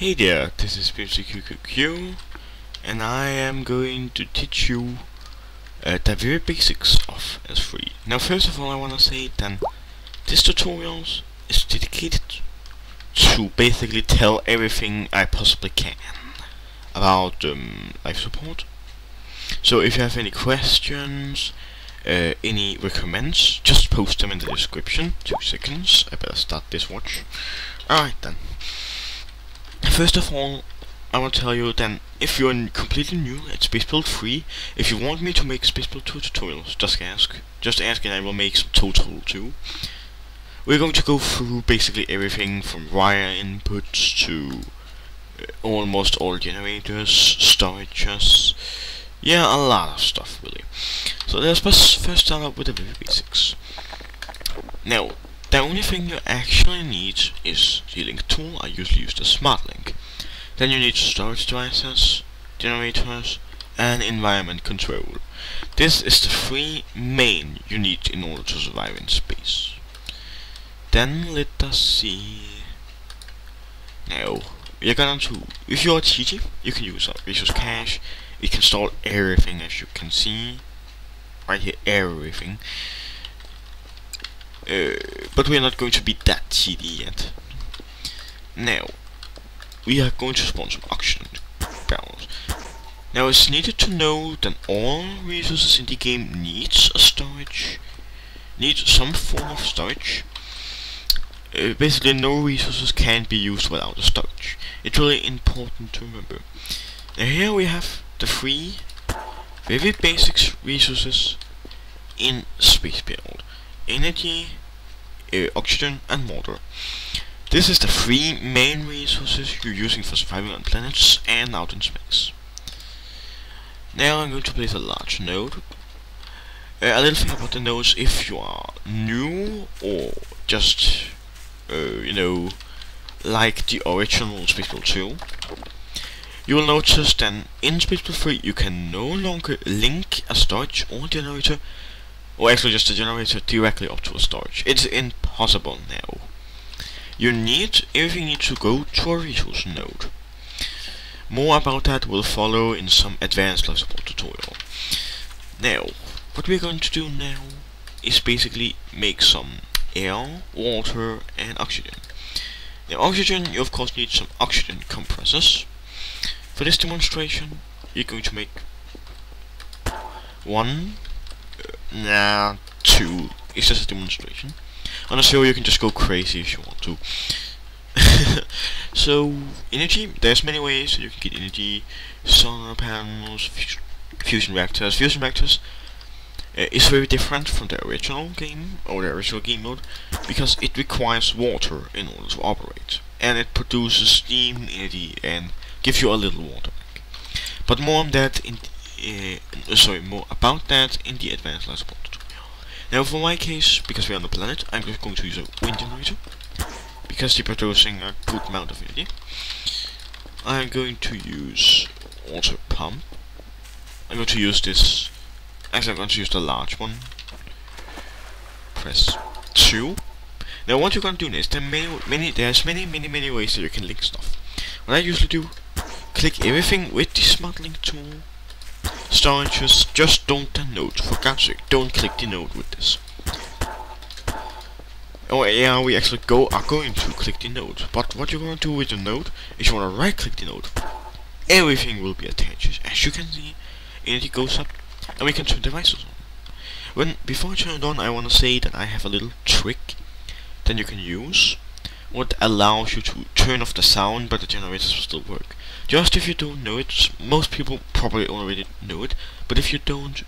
Hey there, this is bimseqqq and I am going to teach you uh, the very basics of S3. Now first of all I want to say that this tutorial is dedicated to basically tell everything I possibly can about um, life support. So if you have any questions, uh, any recommends, just post them in the description. Two seconds, I better start this watch. Alright then. First of all, I want to tell you then, if you're completely new at Spacebuild 3, if you want me to make Spacebuild 2 tutorials, just ask. Just ask and I will make some total too. We're going to go through basically everything from wire inputs to uh, almost all generators, storages, yeah, a lot of stuff really. So let's first start out with the very basics. Now, the only thing you actually need is the link tool, I usually use the smart link. Then you need storage devices, generators, and environment control. This is the three main you need in order to survive in space. Then let us see. Now, we're going to, if you're a TG, you can use Resource Cache, you can install everything as you can see, right here, everything. Uh, but we are not going to be that TD yet. Now, we are going to spawn some oxygen barrels. Now it's needed to know that all resources in the game needs a storage, needs some form of storage. Uh, basically no resources can be used without a storage. It's really important to remember. Now here we have the three very basic resources in Spacebuild. Energy, uh, oxygen and water. This is the three main resources you're using for surviving on planets and out in space. Now I'm going to place a large node. Uh, a little thing about the nodes, if you are new or just, uh, you know, like the original Spacebuild 2, you will notice that in Spacebuild 3 you can no longer link a storage or generator or actually just a generator directly up to a storage. It's impossible now. You need, everything needs to go to a resource node. More about that will follow in some advanced life support tutorial. Now, what we're going to do now is basically make some air, water and oxygen. Now oxygen, you of course need some oxygen compressors. For this demonstration, you're going to make one Nah, two. It's just a demonstration. On a show you can just go crazy if you want to. so, energy, there's many ways you can get energy. Solar panels, fusion reactors. Fusion reactors uh, is very different from the original game, or the original game mode, because it requires water in order to operate. And it produces steam, energy, and gives you a little water. But more on that in uh, sorry, more about that in the advanced support tutorial. Now for my case, because we're on the planet, I'm just going to use a wind generator, because they're producing a good amount of energy. I'm going to use water pump. I'm going to use this, actually I'm going to use the large one. Press 2. Now what you're going to do is there many, many, there's many, many, many ways that you can link stuff. What I usually do, click everything with the smart link tool storages, just don't node, for God's sake, don't click the node with this. Oh yeah, we actually go are going to click the node, but what you're going to do with the node is you want to right click the node. Everything will be attached. As you can see, energy goes up, and we can turn devices on. When before I turn it on, I want to say that I have a little trick that you can use what allows you to turn off the sound but the generators will still work. Just if you don't know it, most people probably already know it, but if you don't,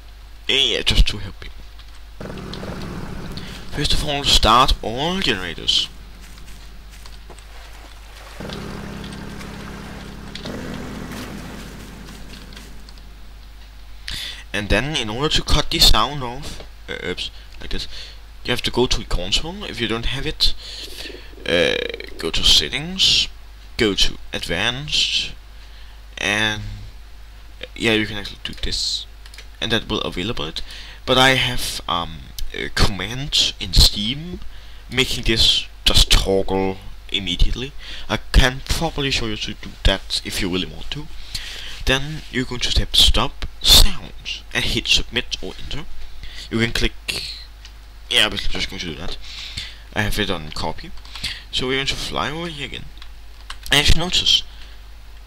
yeah, just to help you. First of all, start all generators. And then, in order to cut the sound off, uh, oops, like this, you have to go to the console. If you don't have it, uh, go to settings, go to advanced, and yeah, you can actually do this, and that will available it. But I have um, a command in Steam making this just toggle immediately. I can probably show you to do that if you really want to. Then you're going to step stop sounds and hit submit or enter. You can click yeah, I'm just going to do that. I have it on copy. So we're going to fly over here again. And if you notice,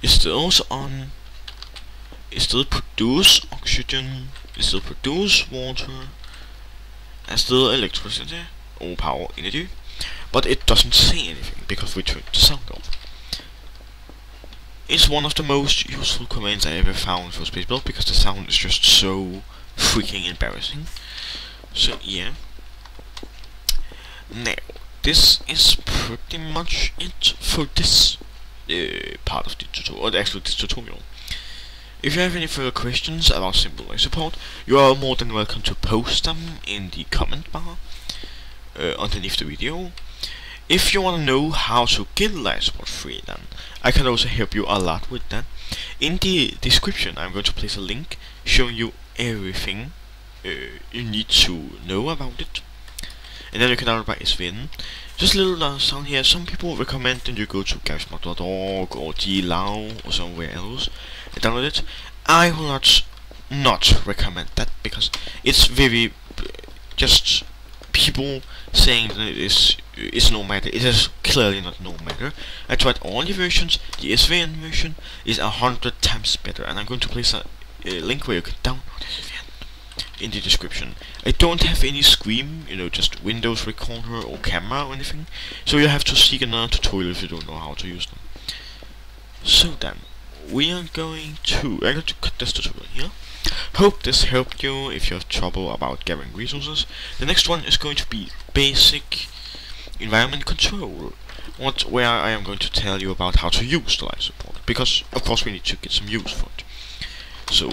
it still on it still produce oxygen, it still produce water, and still electricity or power energy, but it doesn't say anything because we turned the sound off. It's one of the most useful commands I ever found for Spacebuild because the sound is just so freaking embarrassing. So yeah. Now, this is pretty much it for this uh, part of the tutorial, or actually this tutorial. If you have any further questions about Simple Support, you are more than welcome to post them in the comment bar uh, underneath the video. If you want to know how to get Life Support free then, I can also help you a lot with that. In the description I'm going to place a link showing you everything uh, you need to know about it. And then you can download by SVN. Just a little uh, sound here, some people recommend that you go to garrysmod.org or GLAW or somewhere else and download it. I will not not recommend that because it's very just people saying that it is it's no matter. It is clearly not no matter. I tried all the versions. The SVN version is a hundred times better, and I'm going to place a, a link where you can download SVN in the description. I don't have any Scream, you know, just Windows Recorder or camera or anything, so you have to seek another tutorial if you don't know how to use them. So then, we are going to, I'm going to cut this tutorial here. Hope this helped you if you have trouble about gathering resources. The next one is going to be basic environment control. What, where I am going to tell you about how to use the life support, because of course we need to get some use for it. So,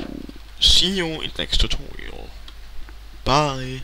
see you in the next tutorial. Bye.